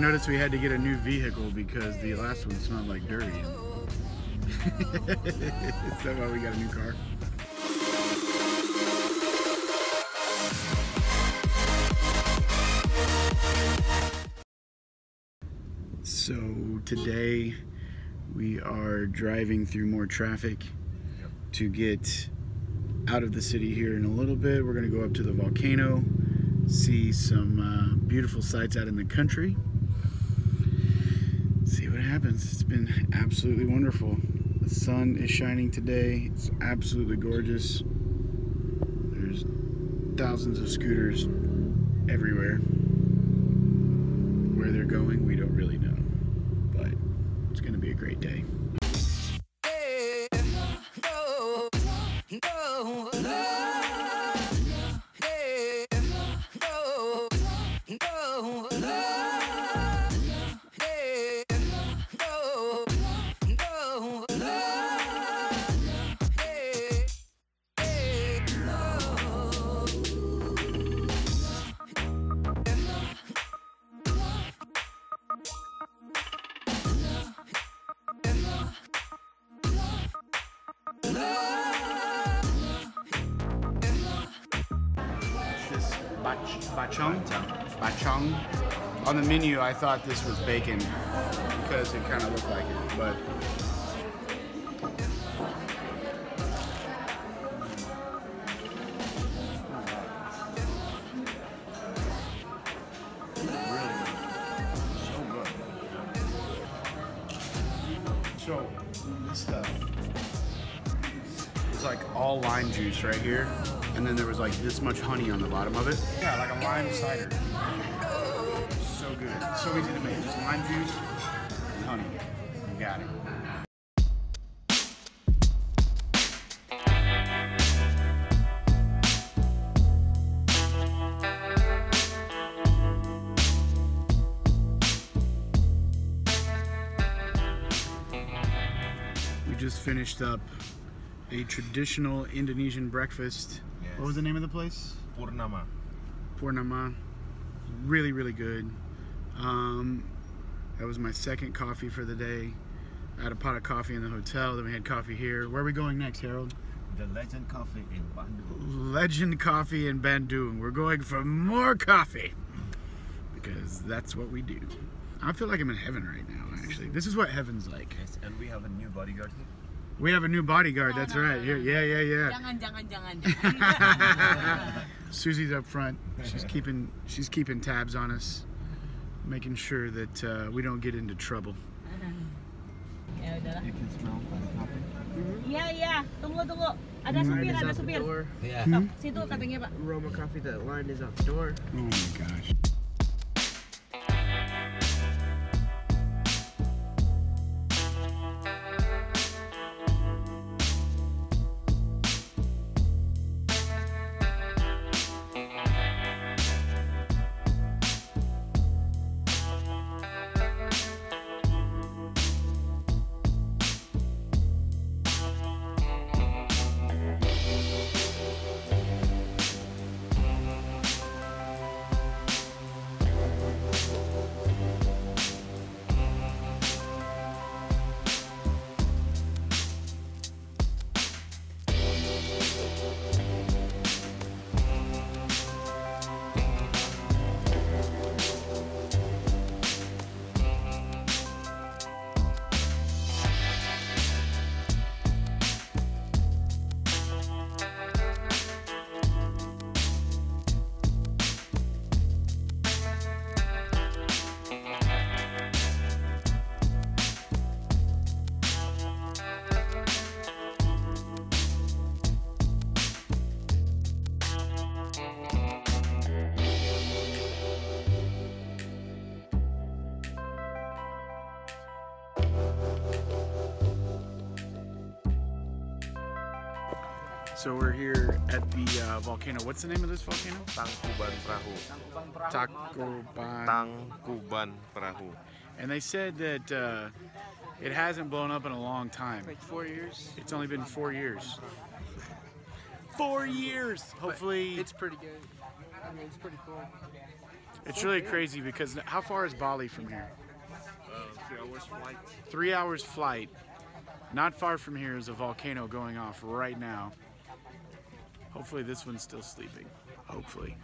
noticed we had to get a new vehicle because the last one smelled like dirty. Why we got a new car? So today we are driving through more traffic to get out of the city here in a little bit. We're going to go up to the volcano, see some uh, beautiful sights out in the country, see what happens. It's been absolutely wonderful. The sun is shining today. It's absolutely gorgeous. There's thousands of scooters everywhere. Where they're going, we don't really know. Bach bachung? Bachung? On the menu i thought this was bacon because it kind of looked like it but really so good. So this stuff it's like all lime juice right here, and then there was like this much honey on the bottom of it. Yeah, like a lime cider. So good. So easy to make. Just lime juice and honey. You got it. We just finished up a traditional Indonesian breakfast. What was the name of the place? Purnama. Purnama. Really, really good. Um, that was my second coffee for the day. I had a pot of coffee in the hotel, then we had coffee here. Where are we going next, Harold? The Legend Coffee in Bandung. Legend Coffee in Bandung. We're going for more coffee because that's what we do. I feel like I'm in heaven right now, actually. This is what heaven's like. Yes, and we have a new bodyguard here. We have a new bodyguard, No, that's no, right. no, Here, no. yeah, yeah, yeah. Jangan, jangan, jangan. jangan. Susie's up front. She's keeping she's keeping tabs on us, making sure that uh, we don't get into trouble. ya udahlah. You can smell the coffee. Iya, iya. Tunggu, tunggu. Ada supir, ada supir. Yeah. Hmm? Situ katanya, Pak. Roma coffee, that line is out the door. Oh my gosh. So we're here at the uh, volcano. What's the name of this volcano? Tangkuban Perahu. Tacloban. Tangkuban Perahu. And they said that uh, it hasn't blown up in a long time. Like four years. It's only been four years. Four years. Hopefully, It's pretty good. I mean, it's pretty cool. It's really crazy because how far is Bali from here? three hours flight. Three hours flight. Not far from here is a volcano going off right now. Hopefully this one's still sleeping. Hopefully.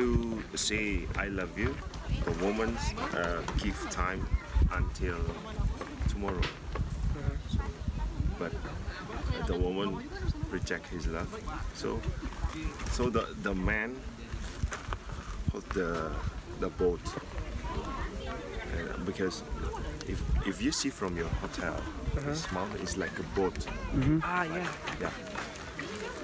To say I love you, the woman uh, give time until tomorrow. So, but the woman reject his love. So, so the the man hold the the boat, and because if if you see from your hotel, this mountain is like a boat. Ah, yeah. Yeah.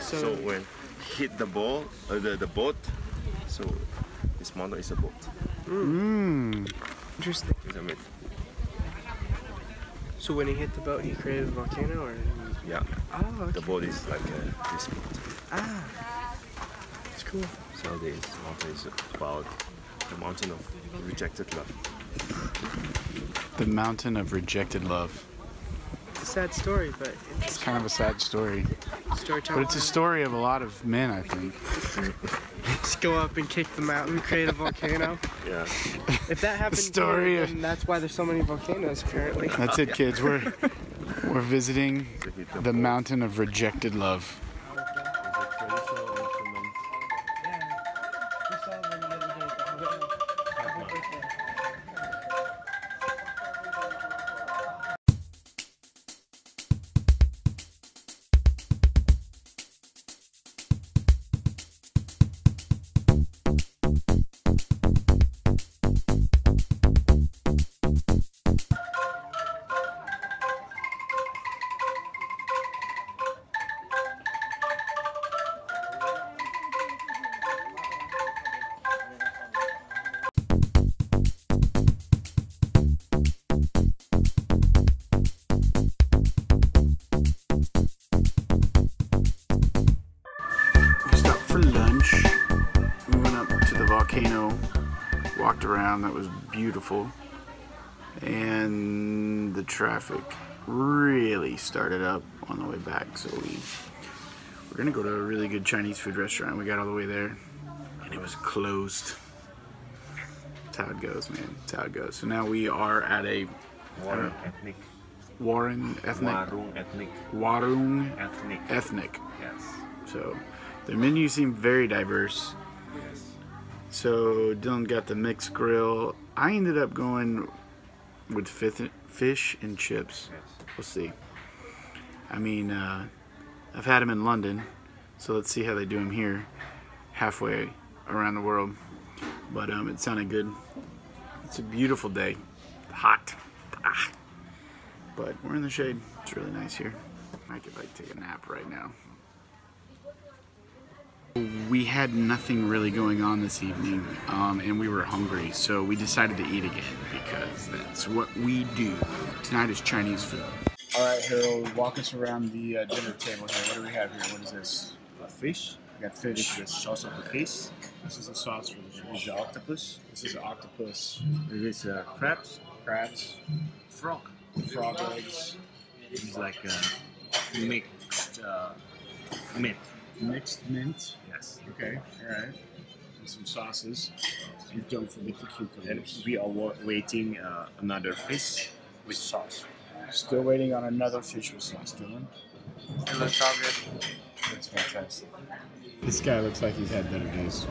So, So when hit the ball, uh, the the boat, so this mountain is a boat. Mmm. interesting. So when he hit the boat, he created a volcano, or Yeah. oh, The boat is like uh, this boat. ah, it's cool. So this mountain is about the mountain of rejected love. The mountain of rejected love. It's a sad story, but It's it's kind of a sad story. storytelling. But it's a story of a lot of men, I think. Just go up and kick the mountain, create a volcano. Yeah. If that happens, story here, of- then that's why there's so many volcanoes currently. That's it, kids. We're we're visiting the mountain of rejected love. Volcano, walked around. That was beautiful. And the traffic really started up on the way back. So we we're gonna go to a really good Chinese food restaurant. We got all the way there, and it was closed. That's how it goes, man. That's how it goes. So now we are at a Warren uh, ethnic. Warren ethnic Warung ethnic. Warung Ethnic. ethnic. Yes. So their menu seemed very diverse. Yes. So Dillon got the mixed grill. I ended up going with fish and chips. We'll see. I mean, uh, I've had them in London, so let's see how they do them here, halfway around the world. But um, it sounded good. It's a beautiful day, hot. Ah. But we're in the shade. It's really nice here. I could like take a nap right now. We had nothing really going on this evening, um, and we were hungry, so we decided to eat again because that's what we do. Tonight is Chinese food. All right, Harold, walk us around the uh, dinner table here. What do we have here? What is this? A fish. We got This fish. This sauce of the fish. This is the sauce for the This fish. is the octopus. This is octopus, This is uh, crabs. crabs, Frog. frog legs, It's like uh, mixed uh, meat. Mixed mint. Yes. Okay, all right. And some sauces. And don't forget the And we are waiting uh, another fish with sauce. Still waiting on another fish with sauce, Dillon. It looks all good. That's fantastic. This guy looks like he's had better days.